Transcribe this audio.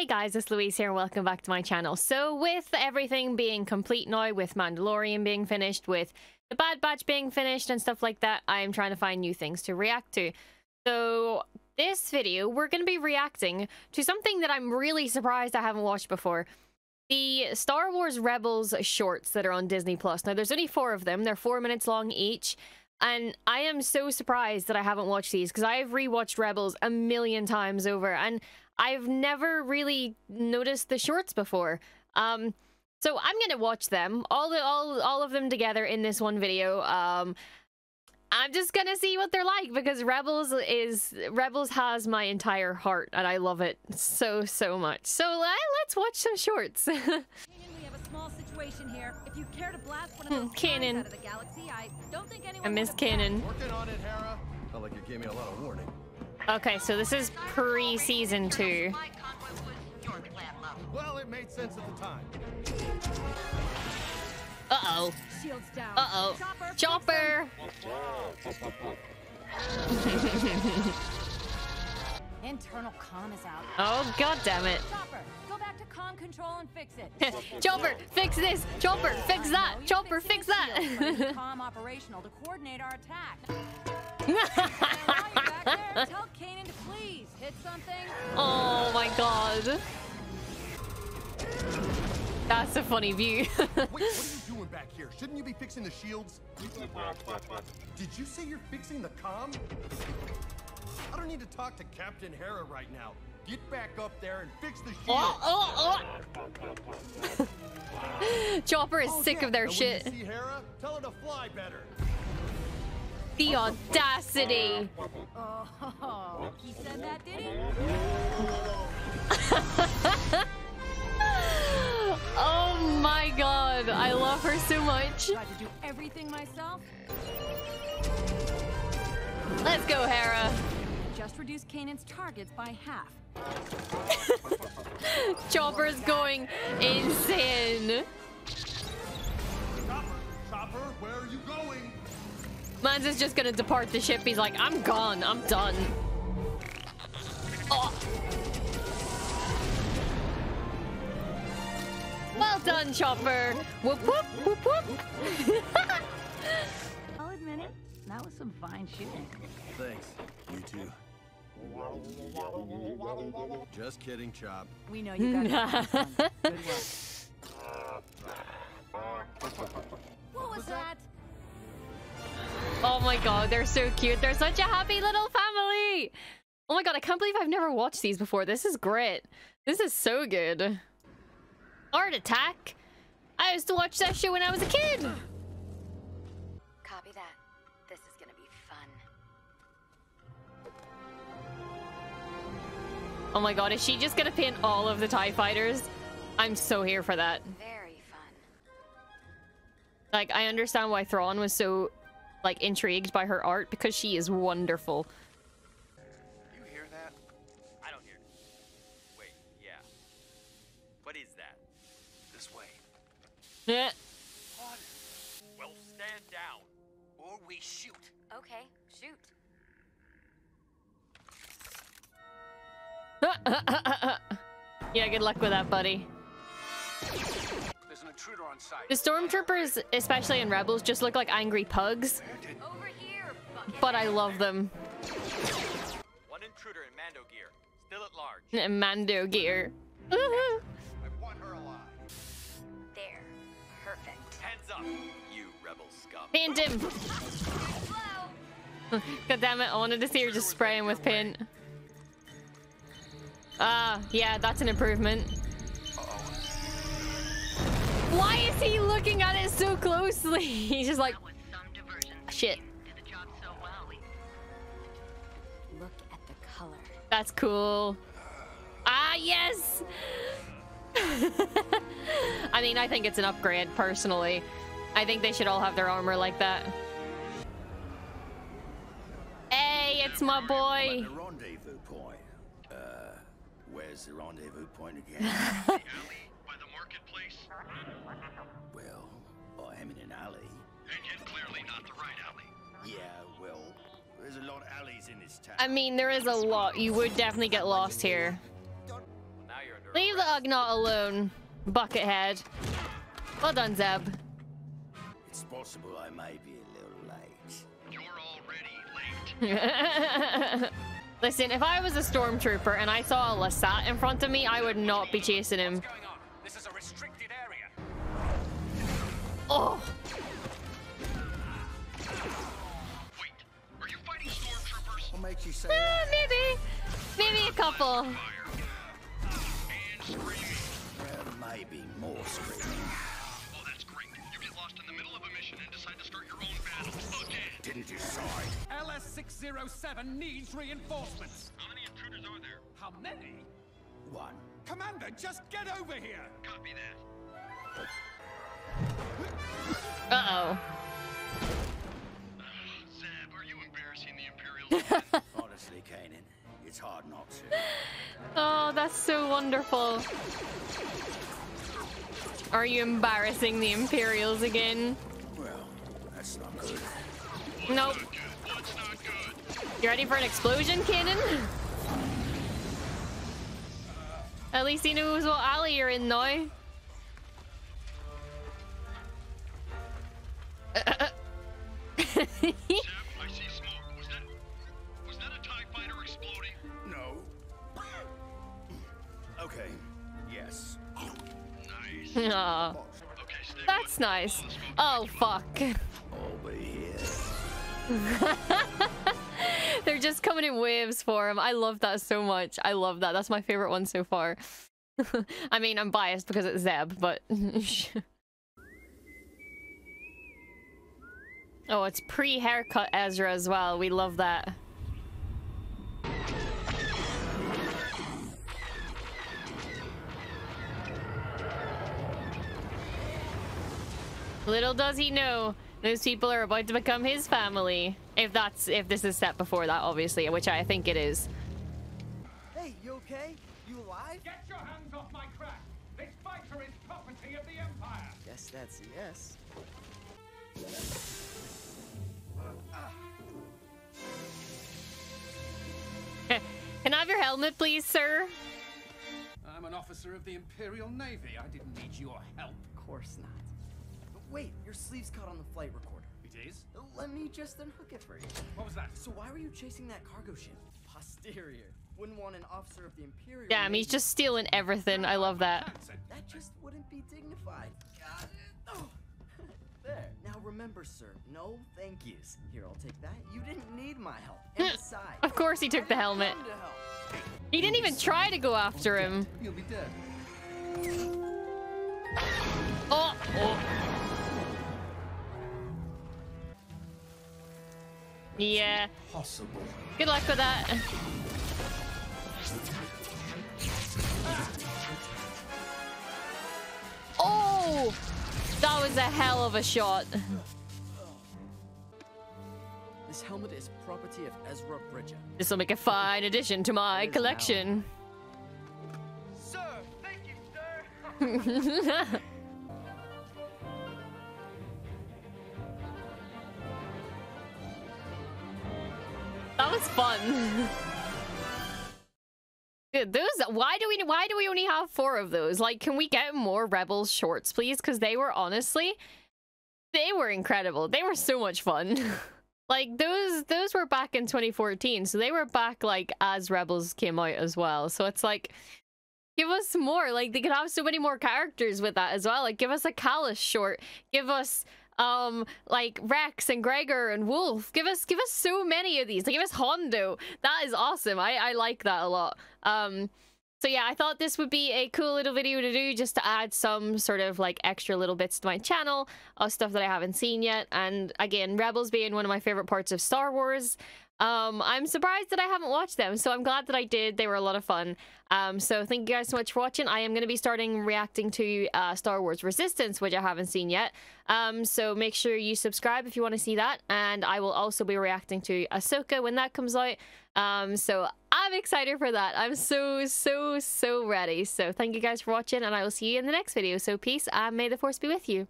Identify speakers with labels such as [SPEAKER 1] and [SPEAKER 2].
[SPEAKER 1] Hey guys, it's Louise here. And welcome back to my channel. So with everything being complete now, with Mandalorian being finished, with the Bad Batch being finished and stuff like that, I am trying to find new things to react to. So this video, we're going to be reacting to something that I'm really surprised I haven't watched before. The Star Wars Rebels shorts that are on Disney Plus. Now there's only four of them. They're four minutes long each. And I am so surprised that I haven't watched these because I've rewatched Rebels a million times over and I've never really noticed the shorts before. Um, so I'm gonna watch them all the all all of them together in this one video. Um, I'm just gonna see what they're like because Rebels is Rebels has my entire heart and I love it so so much. So uh, let's watch some shorts.
[SPEAKER 2] here. If you care to blast one of those
[SPEAKER 1] Kanan.
[SPEAKER 2] out of the galaxy, I don't think anyone
[SPEAKER 1] I miss Kanan.
[SPEAKER 3] Working on it, Hera. Felt like you gave me a lot of warning.
[SPEAKER 1] Okay, so this is pre-season two.
[SPEAKER 3] Well, it made sense at the time.
[SPEAKER 1] Uh-oh. Uh-oh.
[SPEAKER 2] Chopper.
[SPEAKER 1] Chopper!
[SPEAKER 2] Internal comm is out.
[SPEAKER 1] Oh, god damn it.
[SPEAKER 2] Chopper, go back to comm control and fix it.
[SPEAKER 1] Chopper, fix this! Chopper, fix that! Chopper, fix that!
[SPEAKER 2] shield, comm operational to coordinate our attack. And while you're back there, tell Kanan to please hit something.
[SPEAKER 1] oh my god. That's a funny view.
[SPEAKER 3] Wait, what are you doing back here? Shouldn't you be fixing the shields? Did you say you're fixing the comm? I don't need to talk to Captain Hera right now. Get back up there and fix the oh, shields.
[SPEAKER 1] oh, oh, oh. Chopper is
[SPEAKER 3] Oh,
[SPEAKER 1] sick
[SPEAKER 3] yeah,
[SPEAKER 1] of their
[SPEAKER 3] and
[SPEAKER 1] shit.
[SPEAKER 3] When you see Hera, tell her to fly better.
[SPEAKER 1] The audacity.
[SPEAKER 2] Oh, he said that, did he?
[SPEAKER 1] oh my god, I love her so much.
[SPEAKER 2] Tried to do everything myself.
[SPEAKER 1] Let's go, Hera.
[SPEAKER 2] Just reduce Kanan's targets by half.
[SPEAKER 1] Chopper's going insane.
[SPEAKER 3] Chopper, Chopper, where are you going?
[SPEAKER 1] Mans is just gonna depart the ship. He's like, I'm gone. I'm done. Oh. Well done, Chopper. Whoop whoop whoop whoop.
[SPEAKER 2] I'll admit it. That was some fine shooting.
[SPEAKER 3] Thanks. You too. Just kidding, Chop.
[SPEAKER 2] We know you got it.
[SPEAKER 1] Oh my god, they're so cute. They're such a happy little family. Oh my god, I can't believe I've never watched these before. This is great. This is so good. Art Attack. I used to watch that show when I was a kid.
[SPEAKER 4] Copy that. This is gonna be fun.
[SPEAKER 1] Oh my god, is she just gonna pin all of the TIE fighters? I'm so here for that.
[SPEAKER 4] Very fun.
[SPEAKER 1] Like, I understand why Thrawn was so, like, intrigued by her art because she is wonderful.
[SPEAKER 5] You hear that? I don't hear. Wait, yeah. What is that? This way.
[SPEAKER 1] Eh.
[SPEAKER 5] Well, stand down, or we shoot.
[SPEAKER 4] Okay, shoot.
[SPEAKER 1] yeah, good luck with that, buddy. The stormtroopers, especially in Rebels, just look like angry pugs,
[SPEAKER 4] Over here,
[SPEAKER 1] but I love them.
[SPEAKER 5] One intruder in Mando gear, still at large.
[SPEAKER 1] Mando gear.
[SPEAKER 5] I want her alive.
[SPEAKER 4] There. Perfect.
[SPEAKER 5] Hands up, you rebel scum.
[SPEAKER 1] Paint him. God damn it, I wanted to see her just spraying with paint. Ah, yeah, that's an improvement. Why is he looking at it so closely? He's just like, shit.
[SPEAKER 4] Look at the color.
[SPEAKER 1] That's cool. Ah, yes! I mean, I think it's an upgrade, personally. I think they should all have their armor like that. Hey, it's my boy!
[SPEAKER 6] Rendezvous point. Uh, where's the rendezvous point again?
[SPEAKER 7] By the marketplace?
[SPEAKER 6] well, oh, I am in an alley.
[SPEAKER 7] And yet clearly not the right alley.
[SPEAKER 6] Yeah, well, there's a lot of alleys in this town.
[SPEAKER 1] I mean, there is a lot. You would definitely get lost here.
[SPEAKER 5] Well, now you're
[SPEAKER 1] Leave the
[SPEAKER 5] arrest.
[SPEAKER 1] Ugnaught alone, Buckethead. Well done, Zeb.
[SPEAKER 6] It's possible I may be a little late.
[SPEAKER 7] You're already late.
[SPEAKER 1] Listen, if I was a stormtrooper and I saw a Lasat in front of me, I would not be chasing him.
[SPEAKER 8] What's going on? This is a restricted area.
[SPEAKER 1] Oh,
[SPEAKER 7] Wait, are you fighting stormtroopers?
[SPEAKER 6] What makes you say
[SPEAKER 1] eh,
[SPEAKER 6] that?
[SPEAKER 1] maybe, maybe a couple.
[SPEAKER 7] Fire. And screaming.
[SPEAKER 6] Well, maybe more screaming.
[SPEAKER 7] Oh, that's great. You get lost in the middle of a mission and decide to start your own battle again.
[SPEAKER 6] Didn't decide.
[SPEAKER 8] LS-607 needs reinforcements.
[SPEAKER 7] How many intruders are there?
[SPEAKER 8] How many?
[SPEAKER 6] One.
[SPEAKER 8] Commander, just get over here.
[SPEAKER 7] Copy that.
[SPEAKER 1] Uh-oh.
[SPEAKER 7] Zeb, are you embarrassing the Imperials?
[SPEAKER 6] Honestly, Kanan, it's hard not to.
[SPEAKER 1] Oh, that's so wonderful. Are you embarrassing the Imperials again?
[SPEAKER 6] Well, that's not good.
[SPEAKER 1] Nope.
[SPEAKER 7] Not good. What's not good?
[SPEAKER 1] You ready for an explosion, Kanan? At least he knows what alley you're in now.
[SPEAKER 7] Zeb, I see smoke. Was that... Was that a TIE fighter exploding?
[SPEAKER 6] No. okay. Yes.
[SPEAKER 7] Nice.
[SPEAKER 1] Aw,
[SPEAKER 7] Okay,
[SPEAKER 1] that's nice.
[SPEAKER 7] All the smoke
[SPEAKER 1] Oh, fuck.
[SPEAKER 6] I'll here.
[SPEAKER 1] Just coming in waves for him. I love that so much. I love that. That's my favorite one so far. I mean, I'm biased because it's Zeb, but... oh, it's pre-haircut Ezra as well. We love that. Little does he know, those people are about to become his family. If that's if this is set before that, obviously, which I think it is.
[SPEAKER 9] Hey, you okay? You alive?
[SPEAKER 8] Get your hands off my crack. This fighter is property of the Empire.
[SPEAKER 9] Guess that's a yes.
[SPEAKER 1] Can I have your helmet, please, sir?
[SPEAKER 8] I'm an officer of the Imperial Navy. I didn't need your help.
[SPEAKER 9] Of course not. But wait, your sleeve's caught on the flight recorder.
[SPEAKER 8] It is?
[SPEAKER 9] Uh, let me just unhook it for you.
[SPEAKER 8] What was that?
[SPEAKER 9] So why were you chasing that cargo ship? Posterior. Wouldn't want an officer of the Imperial
[SPEAKER 1] Damn, he's just stealing everything. I love that.
[SPEAKER 9] That just wouldn't be dignified. Got it. Oh. There. Now remember, sir, no thank yous. Here, I'll take that. You didn't need my help. And besides,
[SPEAKER 1] Of course he took the helmet.
[SPEAKER 9] to help.
[SPEAKER 1] He didn't even try to go after him.
[SPEAKER 8] You'll be dead.
[SPEAKER 1] Oh, oh. Yeah.
[SPEAKER 8] Possible.
[SPEAKER 1] Good luck with that. Oh! That was a hell of a shot.
[SPEAKER 9] This helmet is property of Ezra Bridger.
[SPEAKER 1] This will make a fine addition to my
[SPEAKER 9] It is now.
[SPEAKER 1] collection.
[SPEAKER 9] Sir, thank you, sir.
[SPEAKER 1] That was fun. Dude, those why do we why do we only have four of those? Like, can we get more Rebels shorts, please? Because they were honestly, they were incredible. They were so much fun. like those those were back in 2014, so they were back like as Rebels came out as well. So it's like. Give us more. Like they could have so many more characters with that as well. Like give us a Kallus short. Give us um like Rex and Gregor and Wolffe. Give us give us so many of these. Like, give us Hondo. That is awesome. I I like that a lot. Um so yeah, I thought this would be a cool little video to do just to add some sort of like extra little bits to my channel of stuff that I haven't seen yet. And again, Rebels being one of my favorite parts of Star Wars. Um, I'm surprised that I haven't watched them, so I'm glad that I did. They were a lot of fun. Um, so thank you guys so much for watching. I am going to be starting reacting to uh, Star Wars Resistance, which I haven't seen yet. Um, so make sure you subscribe if you want to see that, and I will also be reacting to Ahsoka when that comes out. Um, so I'm excited for that. I'm so so so ready. So thank you guys for watching, and I will see you in the next video. So peace, and may the force be with you.